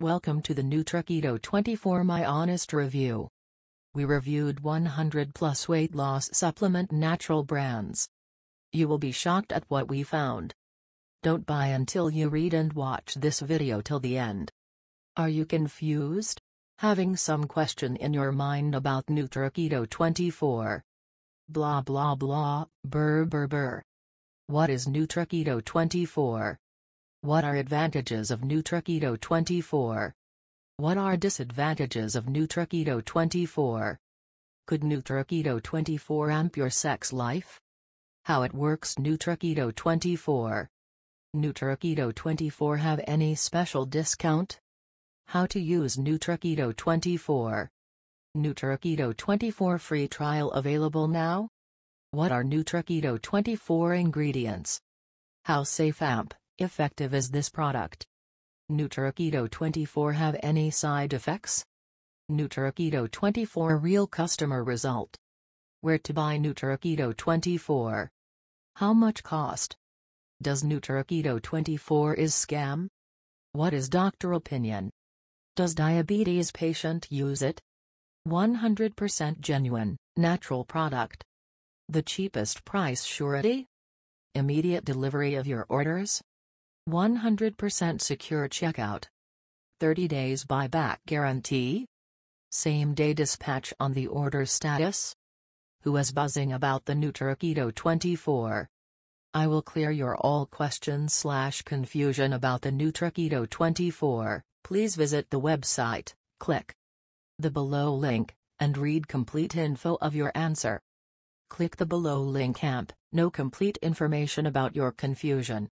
Welcome to the NutraKeto 24 My Honest Review. We reviewed 100 plus weight loss supplement natural brands. You will be shocked at what we found. Don't buy until you read and watch this video till the end. Are you confused? Having some question in your mind about NutraKeto 24? Blah blah blah, burr burr burr. What is NutraKeto 24? What are advantages of NutraKeto 24? What are disadvantages of NutraKeto 24? Could NutraKeto 24 amp your sex life? How it works NutraKeto 24. NutraKeto 24 have any special discount? How to use NutraKeto 24. NutraKeto 24 free trial available now? What are NutraKeto 24 ingredients? How safe amp? Effective is this product? NutraKeto 24 have any side effects? NutraKeto 24 real customer result. Where to buy NutraKeto 24? How much cost? Does NutraKeto 24 is scam? What is doctor opinion? Does diabetes patient use it? 100% genuine, natural product. The cheapest price surety? Immediate delivery of your orders? 100% secure checkout. 30 days buyback guarantee? Same day dispatch on the order status? Who is buzzing about the new NutraKeto 24? I will clear your all questions slash confusion about the new NutraKeto 24. Please visit the website, click the below link, and read complete info of your answer. Click the below link amp, know complete information about your confusion.